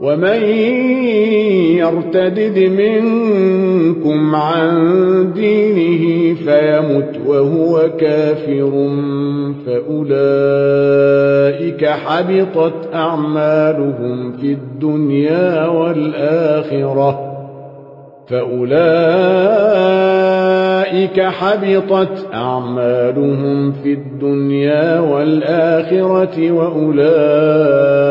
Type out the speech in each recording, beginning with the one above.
ومن يرتدد منكم عن دينه فيمت وهو كافر فأولئك حبطت أعمالهم في الدنيا والآخرة فأولئك حبطت أعمالهم في الدنيا والآخرة وأولئك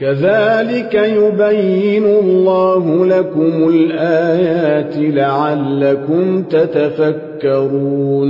كذلك يبين الله لكم الآيات لعلكم تتفكرون.